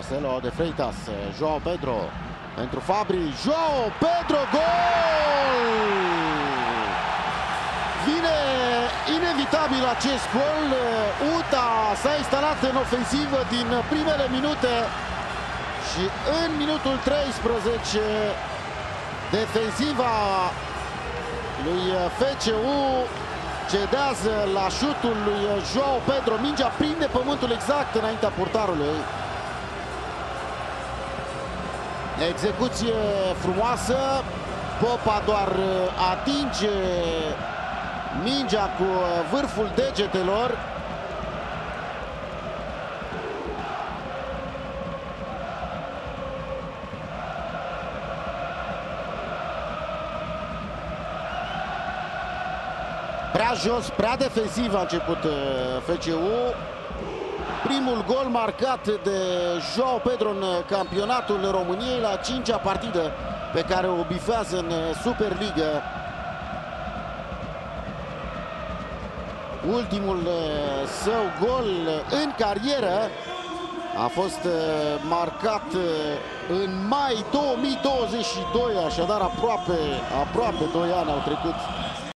Marcelo de Freitas, Joao Pedro pentru Fabri, Joao Pedro, gol! Vine inevitabil acest gol. UTA s-a instalat în ofensivă din primele minute și în minutul 13 defensiva lui FCU cedează la șutul lui Joao Pedro. Mingea prinde pământul exact înaintea portarului. Execuție frumoasă. Popa doar atinge mingea cu vârful degetelor. Prea jos, prea defensiv a început uh, FCU. Primul gol marcat de Joao Pedro în campionatul României la cincea partidă pe care o bifează în Superliga. Ultimul uh, său gol în carieră a fost uh, marcat în mai 2022, așadar aproape, aproape 2 ani au trecut